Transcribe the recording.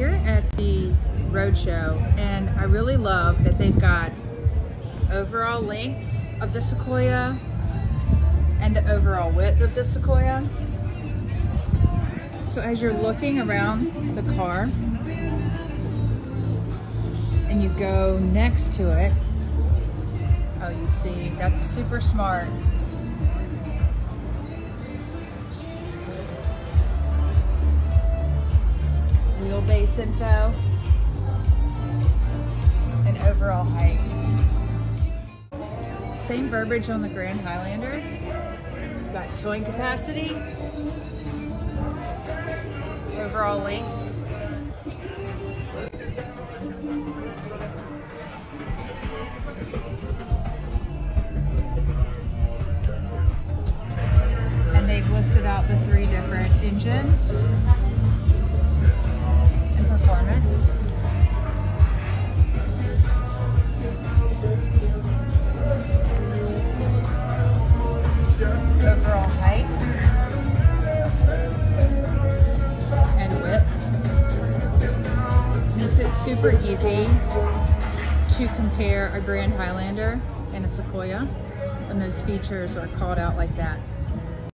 here at the Roadshow and I really love that they've got overall length of the Sequoia and the overall width of the Sequoia. So as you're looking around the car and you go next to it, oh you see, that's super smart. Wheelbase info, and overall height. Same verbiage on the Grand Highlander. We've got towing capacity, overall length, and they've listed out the three different engines super easy to compare a Grand Highlander and a Sequoia and those features are called out like that.